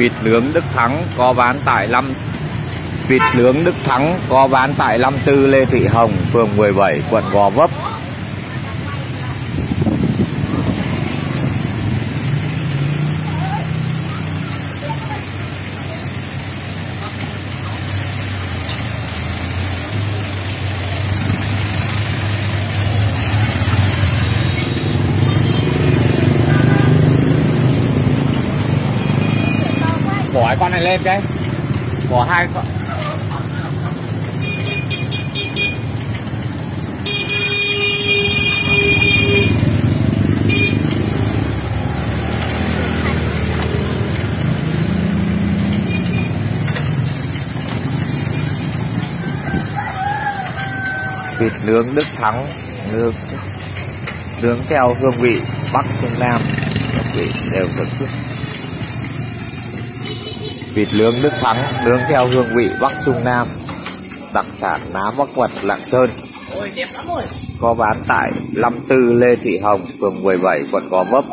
Vịt nướng Đức Thắng có bán tại 5 Vịt nướng Đức Thắng có bán tại 54 Lê Thị Hồng, phường 17, quận Gò Vấp. Bỏ cái con này lên cái. Bỏ hai con. Vịt nướng Đức Thắng, nướng nướng theo hương vị Bắc Trung Nam. Các vị đều rất thức Vịt lương Đức Thắng nướng theo hương vị Bắc Trung Nam Đặc sản ná bắc mật Lạng Sơn Ôi, đẹp lắm rồi. Có bán tại 54 Lê Thị Hồng, phường 17, quận Gò Vấp